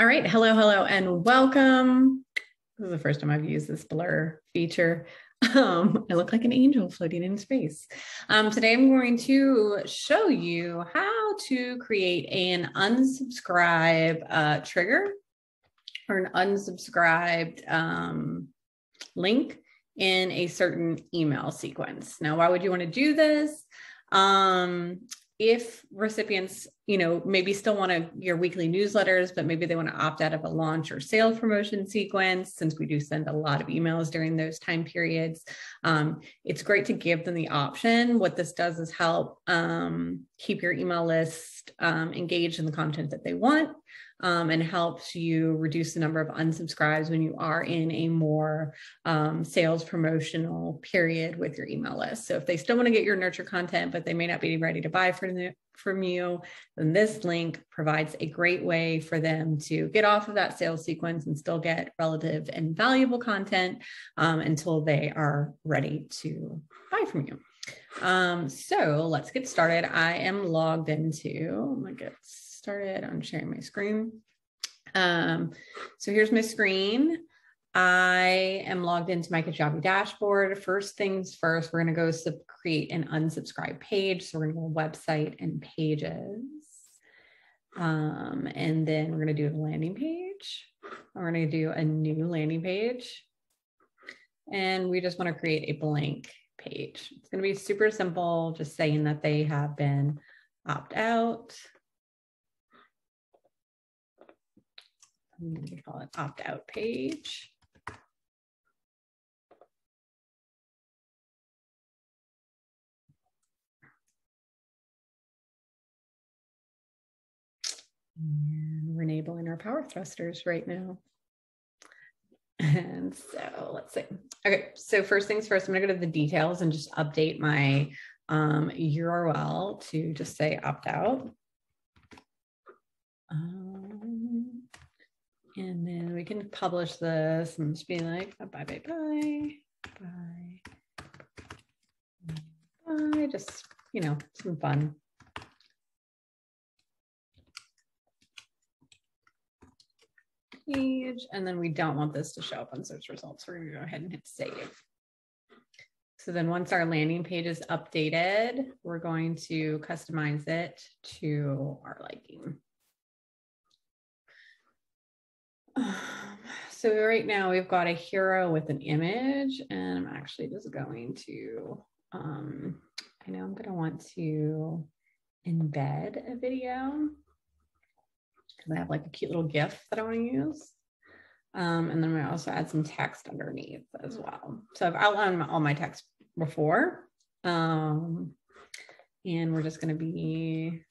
All right. Hello, hello, and welcome. This is the first time I've used this blur feature. Um, I look like an angel floating in space. Um, today, I'm going to show you how to create an unsubscribe uh, trigger or an unsubscribed um, link in a certain email sequence. Now, why would you want to do this? Um, if recipients you know maybe still want to your weekly newsletters but maybe they want to opt out of a launch or sales promotion sequence since we do send a lot of emails during those time periods um, it's great to give them the option. What this does is help um, keep your email list um, engaged in the content that they want um, and helps you reduce the number of unsubscribes when you are in a more um, sales promotional period with your email list. So if they still want to get your nurture content, but they may not be ready to buy from, the, from you, then this link provides a great way for them to get off of that sales sequence and still get relative and valuable content um, until they are ready to buy from you. Um, so let's get started. I am logged into, I'm gonna get started. I'm sharing my screen. Um, so here's my screen. I am logged into my Kajabi dashboard. First things first, we're going to go sub- create an unsubscribe page. So we're going to go website and pages. Um, and then we're going to do a landing page. We're going to do a new landing page. And we just want to create a blank page. It's going to be super simple, just saying that they have been opt out. We call it opt out page. And we're enabling our power thrusters right now. And so let's see. Okay, so first things first, I'm gonna go to the details and just update my um, URL to just say opt out. Um, and then we can publish this and just be like, bye, bye, bye, bye, bye, bye. Just, you know, some fun. Page, and then we don't want this to show up on search results. So We're gonna go ahead and hit save. So then once our landing page is updated, we're going to customize it to our liking. So right now we've got a hero with an image and I'm actually just going to, um, I know I'm going to want to embed a video because I have like a cute little GIF that I want to use. Um, and then we also add some text underneath as well. So I've outlined all my text before. Um, and we're just going to be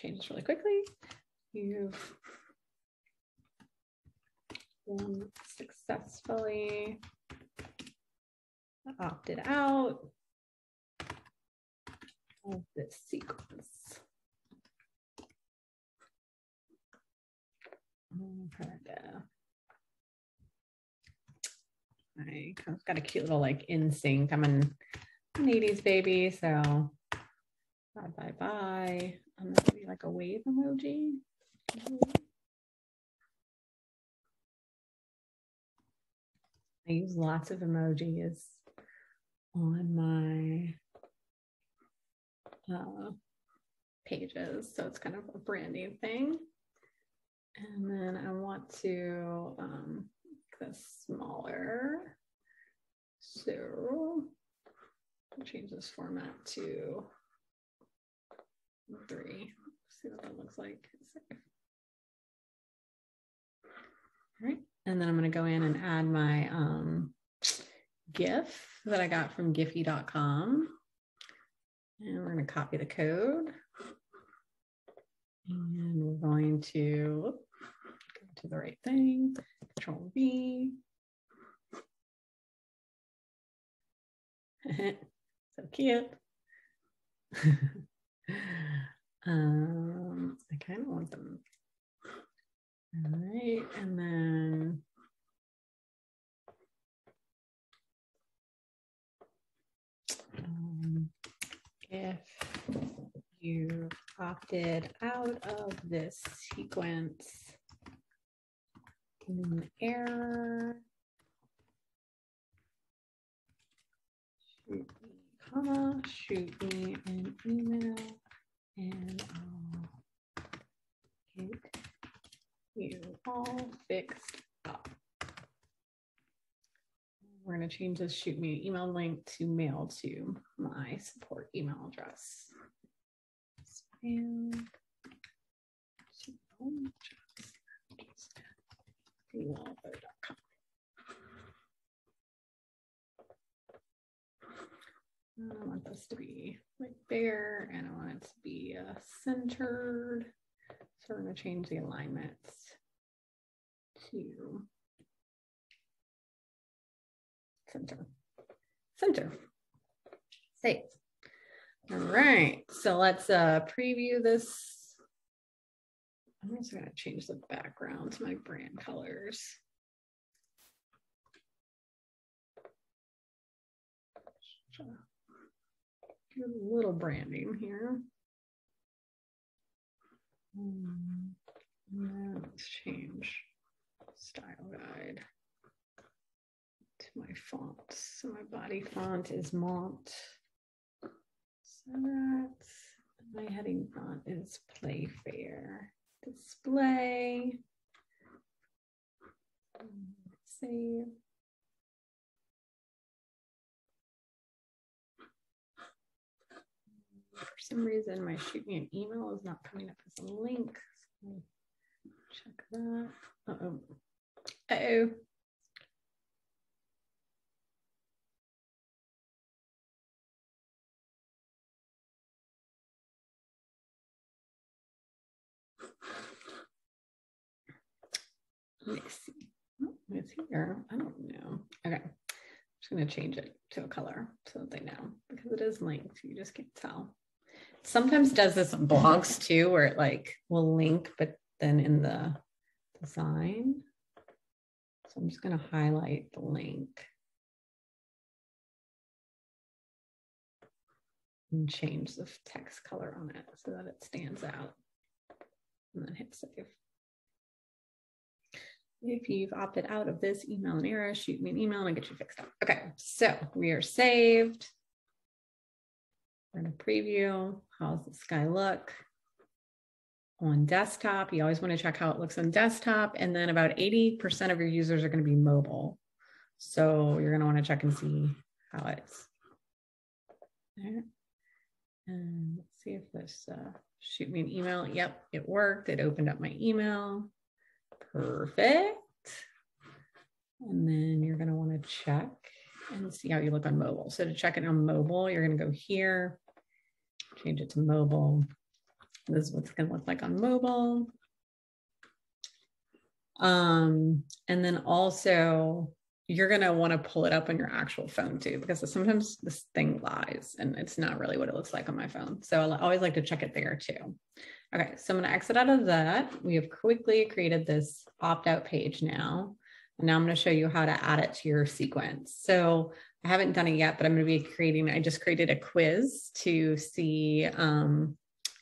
change really quickly. You've successfully opted out of this sequence. I've got a cute little like NSYNC. I'm an, an 80s baby, so bye bye bye. And that would be like a wave emoji. I use lots of emojis on my uh, pages. So it's kind of a branding thing. And then I want to um, make this smaller. So I'll change this format to three. See what that looks like. All right. And then I'm going to go in and add my um, GIF that I got from giphy.com. And we're going to copy the code. And we're going to go to the right thing, Control V. so cute. um, I kind of want them. All right, and then um, if you opted out of this sequence in error, me, comma, shoot me an email and I'll get you all fixed up. We're going to change this shoot me an email link to mail to my support email address. Spam. I want this to be right there and I want it to be uh, centered. So we're going to change the alignments to center, center, save. All right, so let's uh, preview this. I'm also gonna change the background to my brand colors. Give a little branding here. Hmm, let's change style guide to my font. So my body font is Mont. So that's my heading font is Playfair. Display. Save. Some reason, my shoot me an email is not coming up as a link. So check that. Uh oh. Uh oh. Let me see. It's here. I don't know. Okay. I'm just going to change it to a color so that they know because it is linked. You just can't tell. Sometimes does this on blogs too, where it like will link, but then in the design. So I'm just going to highlight the link. And change the text color on it so that it stands out. And then hit save. If you've opted out of this email and error, shoot me an email and I'll get you fixed up. Okay, so we are saved. We're going to preview. How's this guy look? On desktop, you always want to check how it looks on desktop. And then about 80% of your users are going to be mobile. So you're going to want to check and see how it's. There. And let's see if this uh, shoot me an email. Yep, it worked. It opened up my email. Perfect. And then you're going to want to check and see how you look on mobile. So to check it on mobile, you're going to go here, change it to mobile. This is what's going to look like on mobile. Um, and then also you're going to want to pull it up on your actual phone too, because sometimes this thing lies and it's not really what it looks like on my phone. So I always like to check it there too. Okay, so I'm going to exit out of that. We have quickly created this opt-out page now. Now I'm going to show you how to add it to your sequence. So I haven't done it yet, but I'm going to be creating, I just created a quiz to see, um,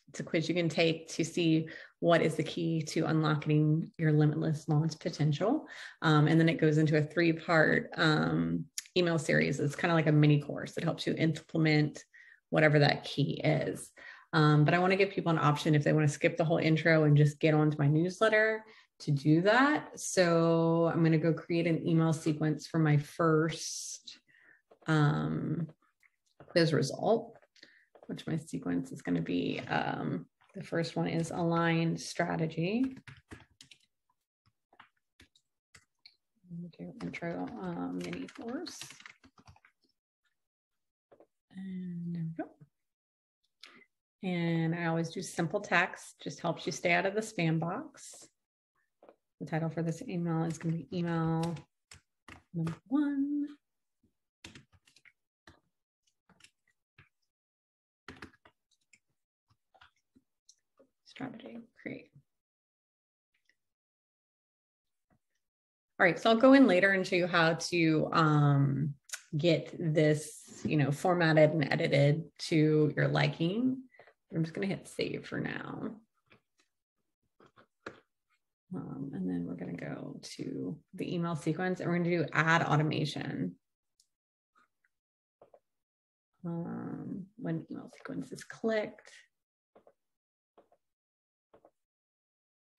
it's a quiz you can take to see what is the key to unlocking your limitless launch potential. Um, and then it goes into a three part um, email series. It's kind of like a mini course that helps you implement whatever that key is. Um, but I want to give people an option if they want to skip the whole intro and just get onto my newsletter to do that. So I'm going to go create an email sequence for my first um, quiz result, which my sequence is going to be. Um, the first one is aligned strategy. Do intro um, mini course. And there we go. And I always do simple text, just helps you stay out of the spam box. The title for this email is going to be email number one. Strategy, create. All right, so I'll go in later and show you how to um, get this you know, formatted and edited to your liking. I'm just going to hit save for now. Um, and then we're going to go to the email sequence and we're going to do add automation. Um, when email sequence is clicked.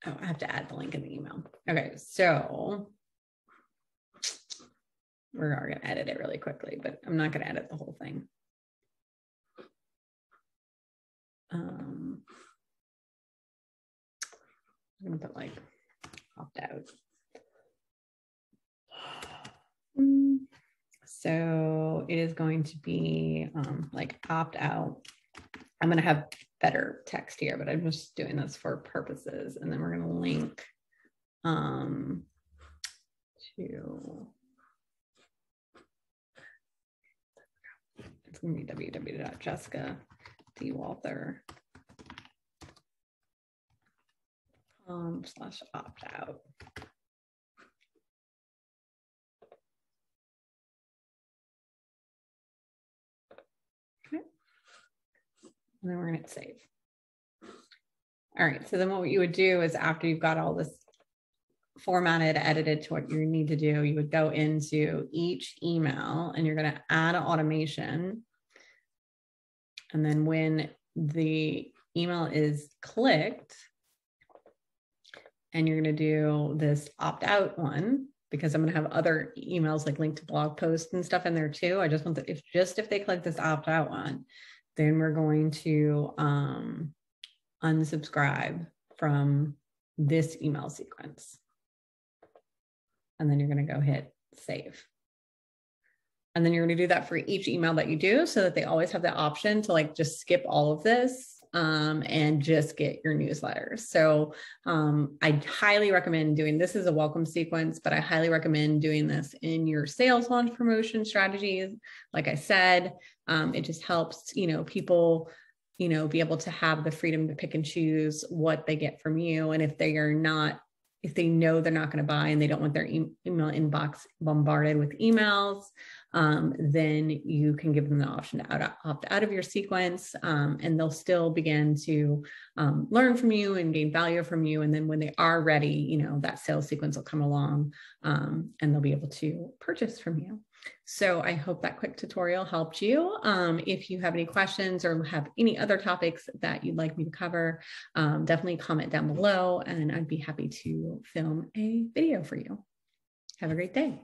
Oh, I have to add the link in the email. Okay, so we're going to edit it really quickly, but I'm not going to edit the whole thing. Um, I'm going to put like opt out. So it is going to be um, like opt out. I'm going to have better text here, but I'm just doing this for purposes. And then we're going to link um, to it's going to be www.jessicadwalther um, slash opt out. Okay. And then we're going to save. All right. So then what you would do is after you've got all this formatted, edited to what you need to do, you would go into each email and you're going to add an automation. And then when the email is clicked, and you're going to do this opt out one because I'm going to have other emails like linked to blog posts and stuff in there too. I just want to, if just if they click this opt out one, then we're going to um, unsubscribe from this email sequence. And then you're going to go hit save. And then you're going to do that for each email that you do so that they always have the option to like just skip all of this um, and just get your newsletters. So um, I highly recommend doing this is a welcome sequence, but I highly recommend doing this in your sales launch promotion strategies. Like I said, um, it just helps, you know, people you know be able to have the freedom to pick and choose what they get from you and if they are not if they know they're not going to buy and they don't want their e- email inbox bombarded with emails um, then you can give them the option to opt out of your sequence um, and they'll still begin to um, learn from you and gain value from you. And then when they are ready, you know, that sales sequence will come along um, and they'll be able to purchase from you. So I hope that quick tutorial helped you. Um, if you have any questions or have any other topics that you'd like me to cover, um, definitely comment down below and I'd be happy to film a video for you. Have a great day.